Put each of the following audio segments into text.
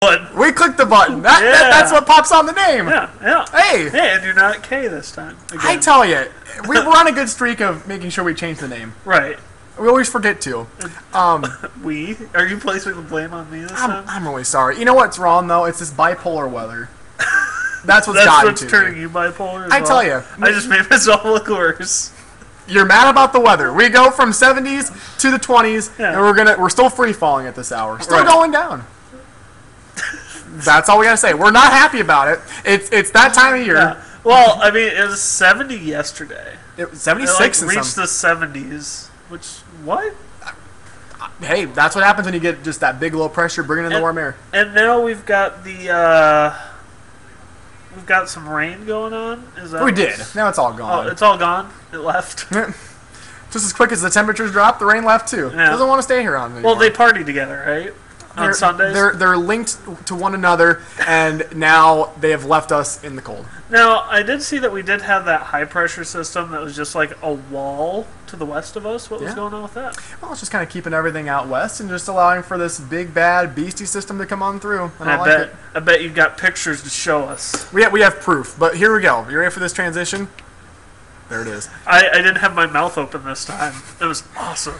But We clicked the button. That, that- that's what pops on the name. yeah, yeah. Hey. Hey, and you're not K this time. I tell you, we, we're on a good streak of making sure we change the name. right. We always forget to. Um, We are you placing the blame on me this I'm, time? I'm really sorry. You know what's wrong though? It's this bipolar weather. That's what's That's gotten what's turning me. you bipolar. As I well? tell you. I just made myself look worse. You're mad about the weather. We go from 70s to the 20s, Yeah. and we're gonna we're still free falling at this hour. Still Right. going down. That's all we gotta say. We're not happy about it. It's it's that time of year. Yeah. Well, I mean, it was 70 yesterday. It 76 like reached the 70s. Which what? Hey, that's what happens when you get just that big low pressure bringing in the warm air. And now we've got the uh we've got some rain going on. Is that We did. Now it's all gone. Oh, it's all gone. It left. just as quick as the temperatures dropped, the rain left too. Yeah. Doesn't want to stay here on anymore. well, they party together, right? On they're, Sundays. They're they're linked to one another, and now they have left us in the cold. Now, I did see that we did have that high pressure system that was just like a wall to the west of us. What was going on with that? Well, it's just kind of keeping everything out west and just allowing for this big bad beastie system to come on through. And I, I, like bet it. I bet you've got pictures to show us. We have, we have proof, but here we go. You ready for this transition? There it is. I, I didn't have my mouth open this time. It was awesome.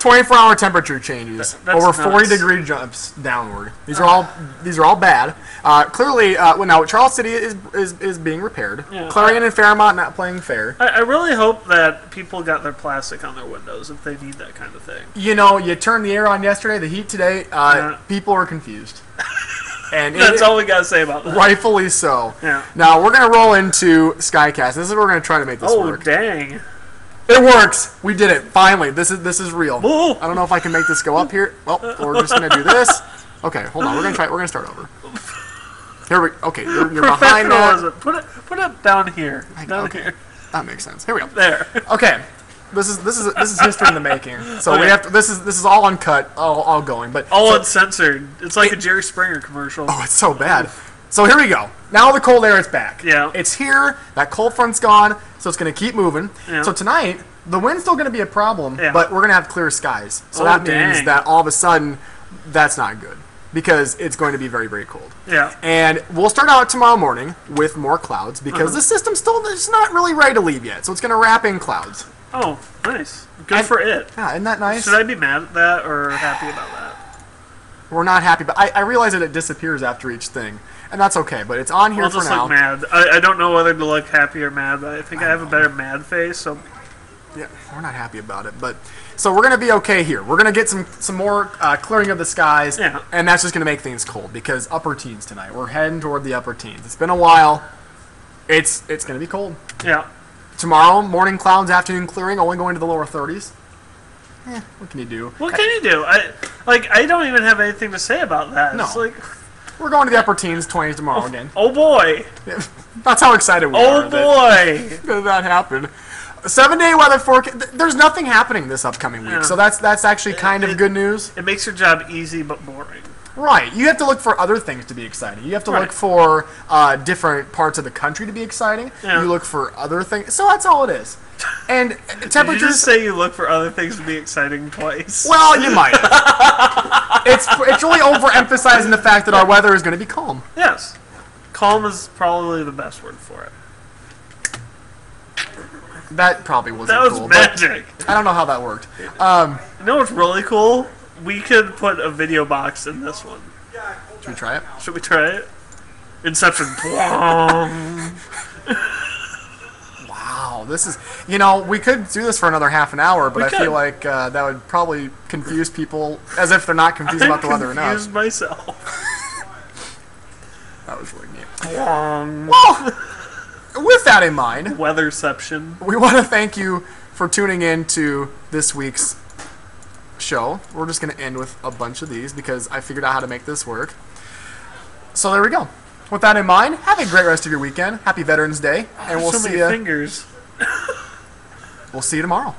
24 hour temperature changes. Over 40 nuts. degree jumps downward. These are all these are all bad. Uh, clearly, uh, well, now Charles City is, is, is being repaired. Yeah. Clarion and Fairmont not playing fair. I, I really hope that people got their plastic on their windows if they need that kind of thing. You know, you turned the air on yesterday, the heat today. Uh, Yeah. People are confused, and That's it- all we gotta say about that. rightfully so. Yeah. Now we're gonna roll into Skycast. This is where we're gonna try to make this Oh work. dang! It works. We did it. Finally. This is this is real. Whoa. I don't know if I can make this go up here. Well, we're just gonna do this. Okay, hold on. We're gonna try. We're gonna start over. Here we. Okay, you're, you're behind that. Put it put it down here. Down okay. here. That makes sense. Here we go. There. Okay, this is this is this is history in the making. So we have to. This is this is all uncut, all, all going. But All so- uncensored. It's like a Jerry Springer commercial. Oh, it's so bad. So here we go. Now the cold air is back. Yeah. It's here. That cold front's gone, so it's going to keep moving. Yeah. So tonight, the wind's still going to be a problem, Yeah. but we're going to have clear skies. So Oh, that means dang. that all of a sudden, that's not good because it's going to be very, very cold. Yeah. And we'll start out tomorrow morning with more clouds because Uh-huh. the system still is not really ready to leave yet. So it's going to wrap in clouds. Oh, nice. Good for it. Yeah, isn't that nice? Should I be mad at that or happy about that? We're not happy, but I, I realize that it disappears after each thing, and that's okay. But it's on here I'll for just now. look mad. I, I don't know whether to look happy or mad, but I think I have a better mad face. So Yeah, we're not happy about it, but so we're gonna be okay here. We're gonna get some some more uh, clearing of the skies, Yeah. and that's just gonna make things cold because upper teens tonight. We're heading toward the upper teens. It's been a while. It's it's gonna be cold yeah, tomorrow. Morning clouds, afternoon clearing, only going to the lower 30s. Eh, what can you do? what can you do? I like. I don't even have anything to say about that. It's No. like, We're going to the upper teens, 20s tomorrow again. oh boy, That's how excited we oh are. Oh boy. that that happened. Seven day weather forecast. There's nothing happening this upcoming week, Yeah. so that's that's actually kind of it- good news. It makes your job easy but boring. Right. You have to look for other things to be exciting. You have to look for uh, different parts of the country to be exciting. Yeah. You look for other things. So that's all it is. And uh, Did you temperatures. just say you look for other things to be exciting twice? well, you might. it's it's really overemphasizing the fact that our weather is going to be calm. Yes. Calm is probably the best word for it. That probably wasn't That was cool. magic. I don't know how that worked. Um, You know what's really cool? We could put a video box in this one. should we try it? Should we try it? Inception. Wow, this is. You know, we could do this for another half an hour, but We I could. feel like uh, that would probably confuse people as if they're not confused about the weather enough. confused myself. That was really neat. Well, with that in mind, Weatherception. we want to thank you for tuning in to this week's show. We're just going to end with a bunch of these because I figured out how to make this work. So there we go. With that in mind, have a great rest of your weekend. Happy Veterans Day, and we'll so see many you. fingers. We'll see you tomorrow.